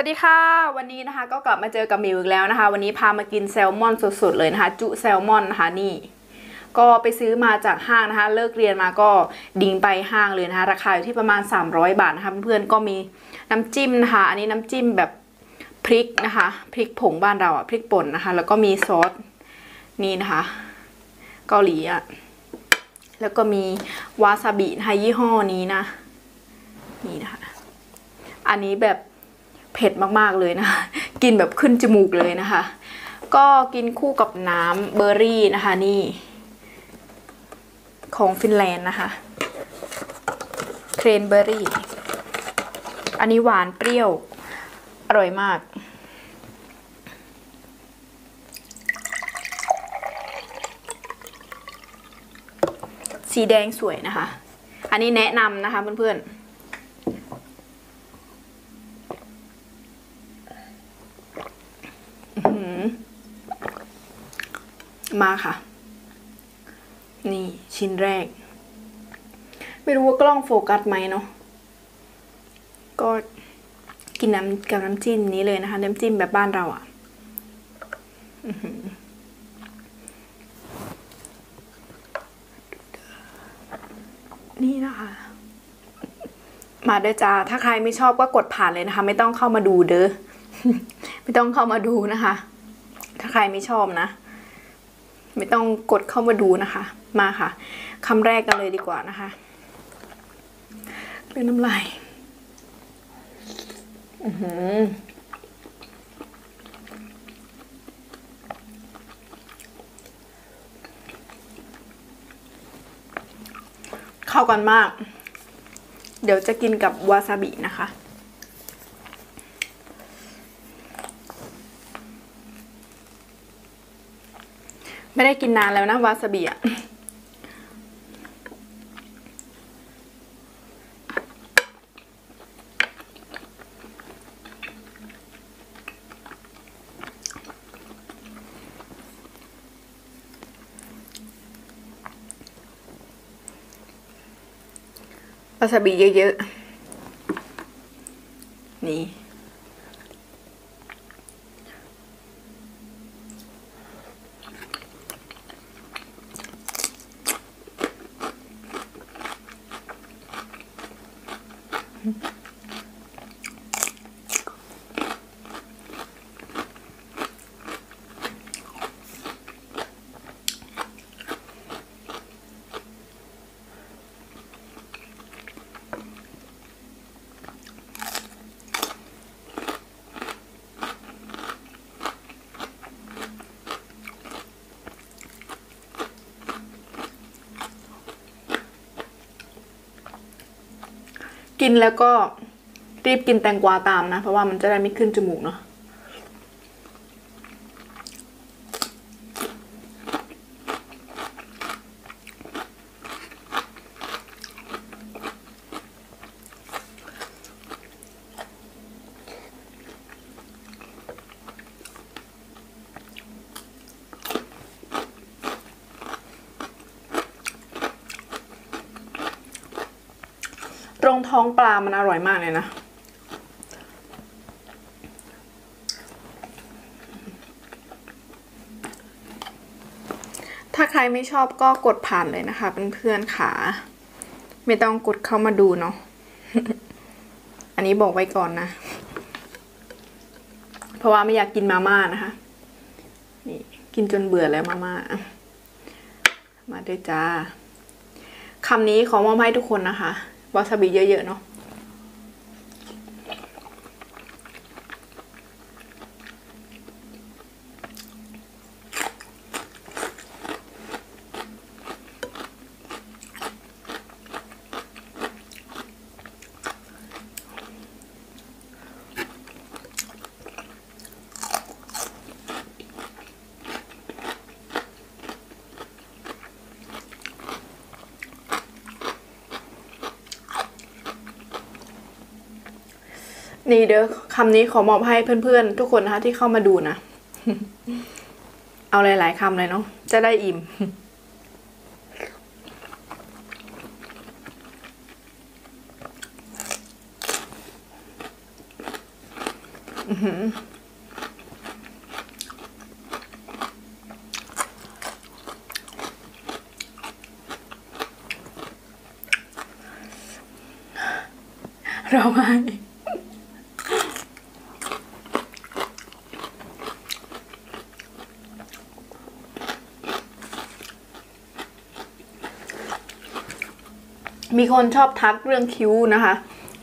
สวัสดีค่ะ วันนี้นะคะก็กลับมาเจอกับมิวอีกแล้วนะคะ วันนี้พามากินแซลมอนสดๆเลยนะคะ จุแซลมอนนะคะนี่ ก็ไปซื้อมาจากห้างนะคะ เลิกเรียนมาก็ดิ่งไปห้างเลยนะคะ ราคาอยู่ที่ประมาณ 300 บาทนะคะเพื่อนๆก็มีน้ำจิ้มนะคะ อันนี้น้ำจิ้มแบบพริกนะคะพริกผงบ้านเราอะพริกป่นนะคะ แล้วก็มีซอสนี่นะคะ เกาหลีอะแล้วก็มีวาซาบินะคะยี่ห้อนี้นะนี่นะคะอันนี้แบบ เผ็ดมากๆเลยนะคะกินแบบขึ้นจมูกเลยนะคะ ก็กินคู่กับน้ำเบอร์รี่นะคะนี่ของฟินแลนด์นะคะเครนเบอร์รี่ อันนี้หวานเปรี้ยว อร่อยมาก สีแดงสวยนะคะ อันนี้แนะนำนะคะเพื่อนๆ อื้อหือ มาค่ะ นี่ชิ้นแรก ไม่รู้ว่ากล้องโฟกัสไหมเนาะก็กินน้ำกับน้ำจิ้มนี้เลยนะคะ น้ำจิ้มแบบบ้านเราอะ่ะนี่นะคะ มาเด้อจ้าถ้าใครไม่ชอบก็กดผ่านเลยนะคะ ไม่ต้องเข้ามาดูเด้อ ไม่ต้องเข้ามาดูนะคะ ถ้าใครไม่ชอบนะ ไม่ต้องกดเข้ามาดูนะคะ มาค่ะคำแรกกันเลยดีกว่านะคะเรื่องน้ำลายอือหือเข้ากันมาก เดี๋ยวจะกินกับวาซาบินะคะ ไม่ได้กินนานแล้วนะวาซาบิอะวาซาบิเยอะๆ นี่ กินแล้วก็รีบกินแตงกวาตามนะ เพราะว่ามันจะได้ไม่ขึ้นจมูกเนาะต รงท้องปลามันอร่อยมากเลยนะ ถ้าใครไม่ชอบก็กดผ่านเลยนะคะเพื่อนๆขาไม่ต้องกดเข้ามาดูเนาะ อันนี้บอกไว้ก่อนนะ เพราะว่าไม่อยากกินมาม่านะคะ นี่กินจนเบื่อแล้วมาม่า มาด้วยจ้าคำนี้ขอมอบให้ทุกคนนะคะ วาซาบิเยอะๆเนาะ นี่เด้อคำนี้ขอมอบให้เพื่อนๆ ทุกคนนะคะที่เข้ามาดูนะ เอาหลายๆคำเลยเนาะจะได้อิ่มเราไห้ มีคนชอบทักเรื่องคิ้วนะคะ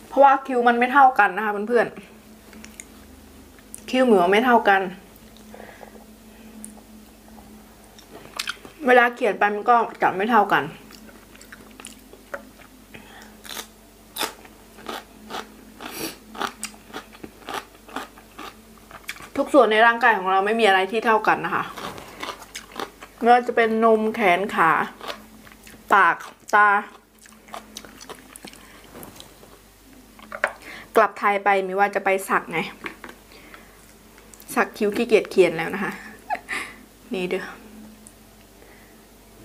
เพราะว่าคิ้วมันไม่เท่ากันนะคะเพื่อนๆ คิ้วเหมิวไม่เท่ากัน เวลาเขียนไปมันก็จะไม่เท่ากัน ทุกส่วนในร่างกายของเราไม่มีอะไรที่เท่ากันนะคะไม่ว่าจะเป็นนมแขนขา ปากตา กลับไทยไปมีว่าจะไปสักไง สักคิ้วขี้เกียจเขียนแล้วนะคะ นี่เด้อ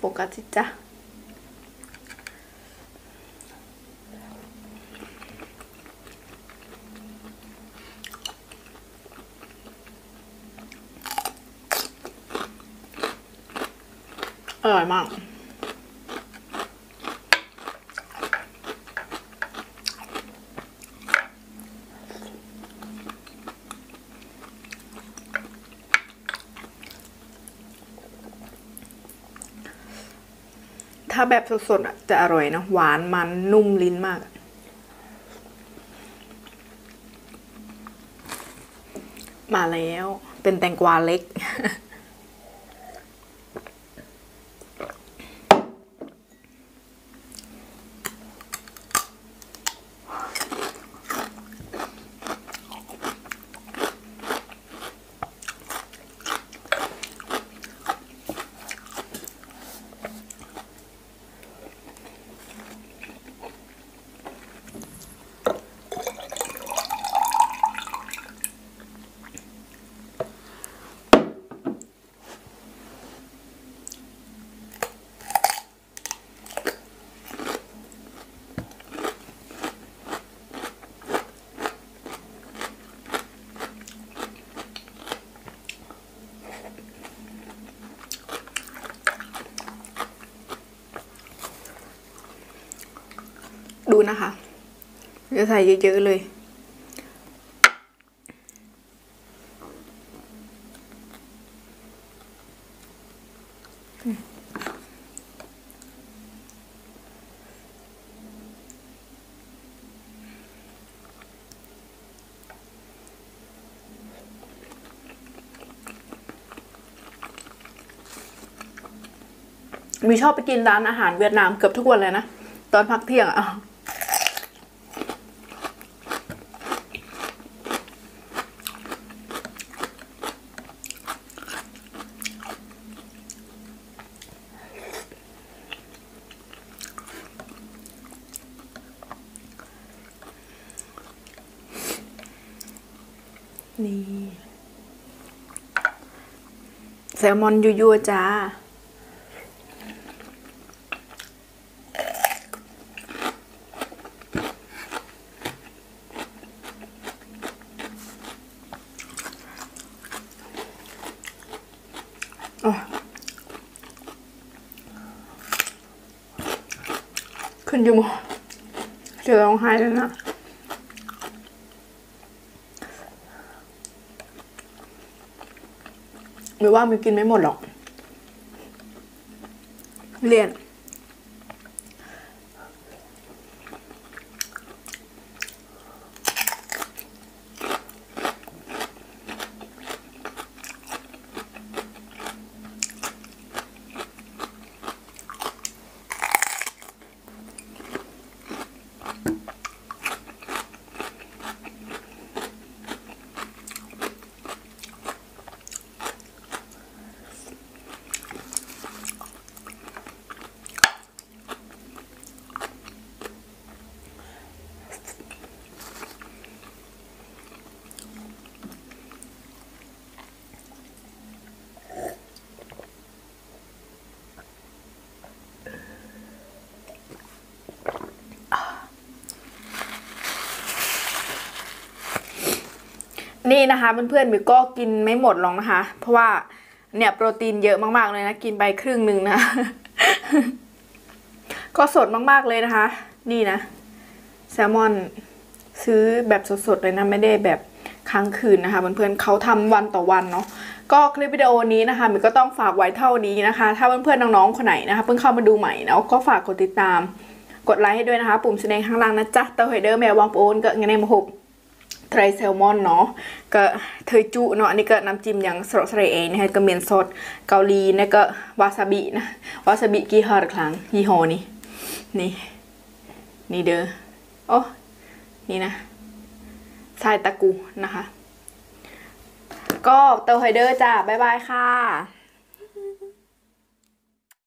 ปกติจ้ะอร่อยมาก ถ้าแบบสดๆอะจะอร่อยนะ หวานมันนุ่มลิ้นมาก มาแล้ว เป็นแตงกวาเล็ก นะคะ จะใส่เยอะๆเลย มีชอบไปกินร้านอาหารเวียดนามเกือบทุกวันเลยนะ ตอนพักเที่ยงอะ นี่แซลมอนยัวๆจ้าอ๋อขึ้นจมูกจะร้องไห้เลยนะ หรือว่ามึงกินไม่หมดหรอก เรียน นี่นะคะเพื่อนๆมิวก็กินไม่หมดหรอกนะคะ เพราะว่าเนี่ยโปรตีนเยอะมากๆเลยนะ กินไปครึ่งหนึ่งนะ ก็สดมากๆเลยนะคะ นี่นะ แซลมอนซื้อแบบสดๆเลยนะ ไม่ได้แบบค้างคืนนะคะเพื่อนๆเขาทำวันต่อวันเนาะก็คลิปวิดีโอนี้นะคะมิวก็ต้องฝากไว้เท่านี้นะคะ ถ้าเพื่อนๆน้องๆคนไหนนะคะ เพิ่งเข้ามาดูใหม่นะก็ฝากกดติดตาม กดไลค์ให้ด้วยนะคะ ปุ่มแสดงข้างล่างนะจ๊ะเตาไฮเดอร์แมววางโอนก็เงินในมหก ไทรแซลมอนเนาะก็เทยจุเนาะอันนี้ก็น้ำจิ้มอย่างสระสระเองนะคะก็เมียนสดเกาหลีนะก็วาซาบินะวาซาบิกี่ฮาร์ครั้งยี่ห้อนี้นี่นี่เด้อโอ้นี่นะทรายตะกูนะคะ ก็เตาไฮเดอร์จ้าบ๊ายบายค่ะ